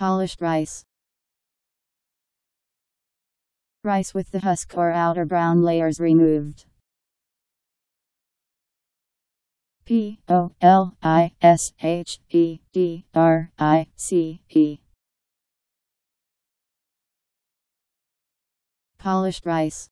Polished rice. Rice with the husk or outer brown layers removed. P O L I S H E D R I C E Polished rice